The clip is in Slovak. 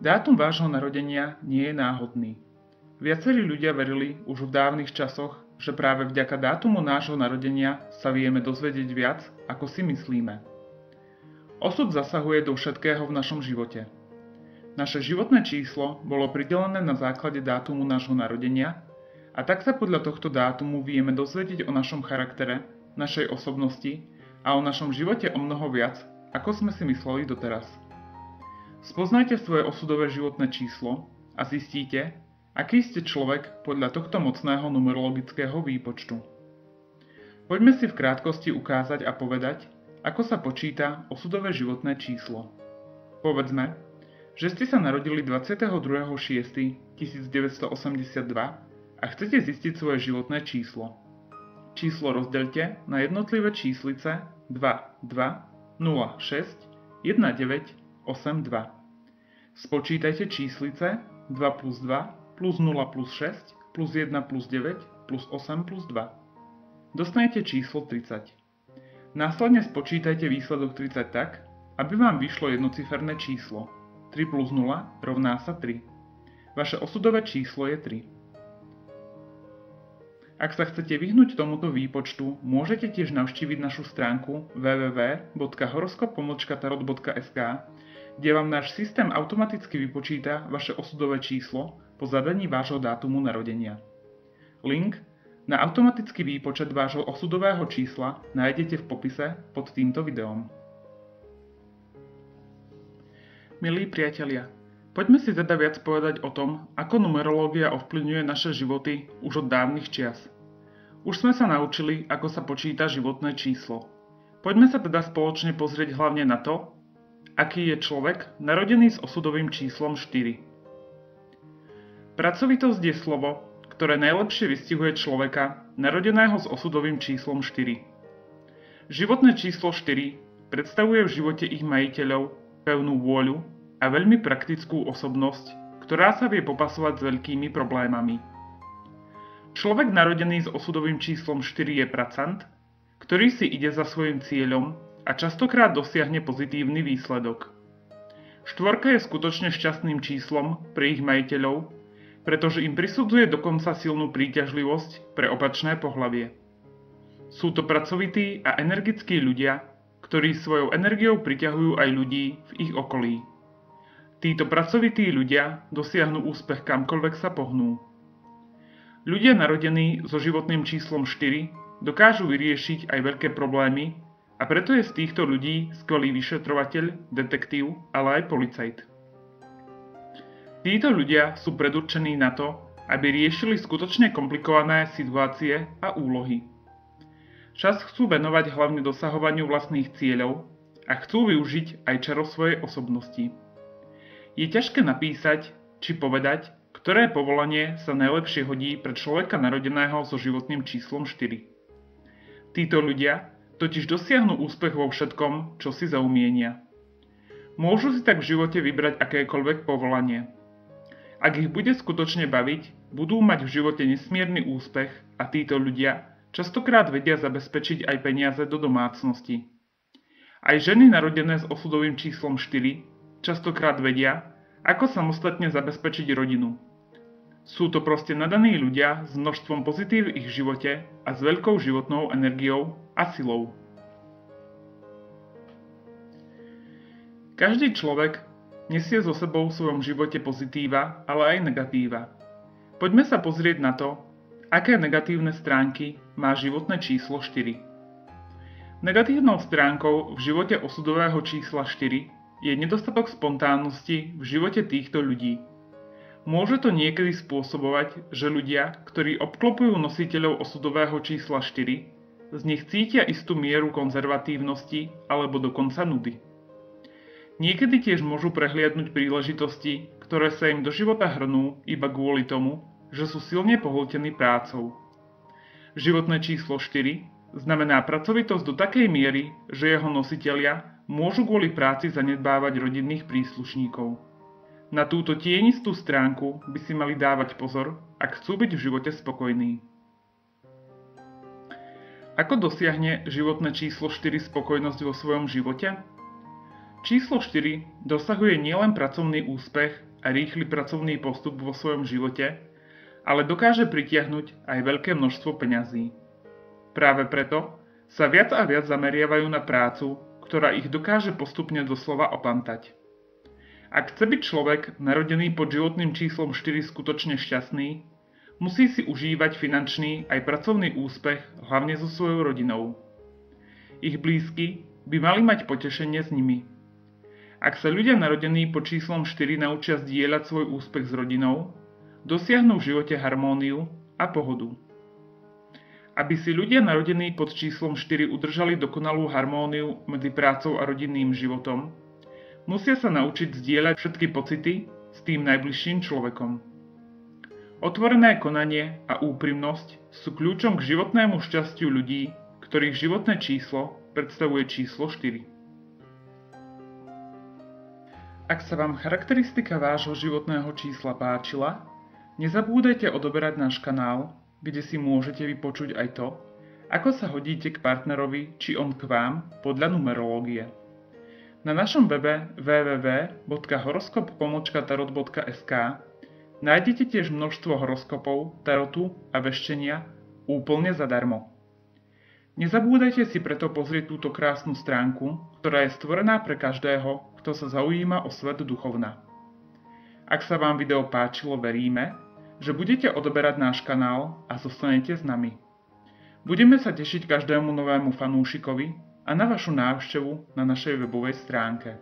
Dátum vášho narodenia nie je náhodný. Viacerí ľudia verili už v dávnych časoch, že práve vďaka dátumu nášho narodenia sa vieme dozvedieť viac, ako si myslíme. Osud zasahuje do všetkého v našom živote. Naše životné číslo bolo pridelené na základe dátumu nášho narodenia a tak sa podľa tohto dátumu vieme dozvedieť o našom charaktere, našej osobnosti a o našom živote o mnoho viac, ako sme si mysleli doteraz. Spoznajte svoje osudové životné číslo a zistíte, aký ste človek podľa tohto mocného numerologického výpočtu. Poďme si v krátkosti ukázať a povedať, ako sa počíta osudové životné číslo. Povedzme, že ste sa narodili 22.6.1982 a chcete zistiť svoje životné číslo. Číslo rozdelte na jednotlivé číslice 2, 2, 0, 6, 1, 9, 8, 2. Spočítajte číslice 2 plus 2 plus 0 plus 6 plus 1 plus 9 plus 8 plus 2. Dostanete číslo 30. Následne spočítajte výsledok 30 tak, aby vám vyšlo jednociferné číslo. 3 plus 0 rovná sa 3. Vaše osudové číslo je 3. Ak sa chcete vyhnúť tomuto výpočtu, môžete tiež navštíviť našu stránku www.horoskop.tarot.sk, kde vám náš systém automaticky vypočíta vaše osudové číslo po zadaní vášho dátumu narodenia. Link na automatický výpočet vášho osudového čísla nájdete v popise pod týmto videom. Milí priatelia, Poďme si teda viac povedať o tom, ako numerológia ovplyvňuje naše životy už od dávnych čias. Už sme sa naučili, ako sa počíta životné číslo. Poďme sa teda spoločne pozrieť hlavne na to, aký je človek narodený s osudovým číslom 4. Pracovitosť je slovo, ktoré najlepšie vystihuje človeka narodeného s osudovým číslom 4. Životné číslo 4 predstavuje v živote ich majiteľov pevnú vôľu, a veľmi praktickú osobnosť, ktorá sa vie popasovať s veľkými problémami. Človek narodený s osudovým číslom 4 je pracant, ktorý si ide za svojim cieľom a častokrát dosiahne pozitívny výsledok. Štvorka je skutočne šťastným číslom pre ich majiteľov, pretože im prisudzuje dokonca silnú príťažlivosť pre opačné pohlavie. Sú to pracovití a energickí ľudia, ktorí svojou energiou priťahujú aj ľudí v ich okolí. Títo pracovití ľudia dosiahnu úspech kamkoľvek sa pohnú. Ľudia narodení so životným číslom 4 dokážu vyriešiť aj veľké problémy a preto je z týchto ľudí skvelý vyšetrovateľ, detektív, ale aj policajt. Títo ľudia sú predurčení na to, aby riešili skutočne komplikované situácie a úlohy. Čas chcú venovať hlavne dosahovaniu vlastných cieľov a chcú využiť aj čaro svojej osobnosti. Je ťažké napísať či povedať, ktoré povolanie sa najlepšie hodí pre človeka narodeného so životným číslom 4. Títo ľudia totiž dosiahnu úspech vo všetkom, čo si zaumienia. Môžu si tak v živote vybrať akékoľvek povolanie. Ak ich bude skutočne baviť, budú mať v živote nesmierny úspech a títo ľudia častokrát vedia zabezpečiť aj peniaze do domácnosti. Aj ženy narodené s osudovým číslom 4 častokrát vedia, ako samostatne zabezpečiť rodinu. Sú to proste nadaní ľudia s množstvom pozitív v ich živote a s veľkou životnou energiou a silou. Každý človek nesie so sebou v svojom živote pozitíva, ale aj negatíva. Poďme sa pozrieť na to, aké negatívne stránky má životné číslo 4. Negatívnou stránkou v živote osudového čísla 4 je nedostatok spontánnosti v živote týchto ľudí. Môže to niekedy spôsobovať, že ľudia, ktorí obklopujú nositeľov osudového čísla 4, z nich cítia istú mieru konzervatívnosti alebo dokonca nudy. Niekedy tiež môžu prehliadnúť príležitosti, ktoré sa im do života hrnú iba kvôli tomu, že sú silne pohltení prácou. Životné číslo 4 znamená pracovitosť do takej miery, že jeho nositelia môžu kvôli práci zanedbávať rodinných príslušníkov. Na túto tienistú stránku by si mali dávať pozor, ak chcú byť v živote spokojní. Ako dosiahne životné číslo 4 spokojnosť vo svojom živote? Číslo 4 dosahuje nielen pracovný úspech, a rýchly pracovný postup vo svojom živote, ale dokáže pritiahnuť aj veľké množstvo peňazí. Práve preto sa viac a viac zameriavajú na prácu, ktorá ich dokáže postupne doslova opantať. Ak chce byť človek narodený pod životným číslom 4 skutočne šťastný, musí si užívať finančný aj pracovný úspech hlavne so svojou rodinou. Ich blízky by mali mať potešenie s nimi. Ak sa ľudia narodení pod číslom 4 naučia zdieľať svoj úspech s rodinou, dosiahnu v živote harmóniu a pohodu. Aby si ľudia narodení pod číslom 4 udržali dokonalú harmóniu medzi prácou a rodinným životom, musia sa naučiť zdieľať všetky pocity s tým najbližším človekom. Otvorené konanie a úprimnosť sú kľúčom k životnému šťastiu ľudí, ktorých životné číslo predstavuje číslo 4. Ak sa vám charakteristika vášho životného čísla páčila, nezabúdajte odoberať náš kanál, kde si môžete vypočuť aj to, ako sa hodíte k partnerovi či on k vám podľa numerológie. Na našom webe www.horoskop.tarot.sk Nájdete tiež množstvo horoskopov, tarotu a veštenia úplne zadarmo. Nezabúdajte si preto pozrieť túto krásnu stránku, ktorá je stvorená pre každého, kto sa zaujíma o svet duchovna. Ak sa vám video páčilo, veríme, že budete odoberať náš kanál a zostanete s nami. Budeme sa tešiť každému novému fanúšikovi a na vašu návštevu na našej webovej stránke.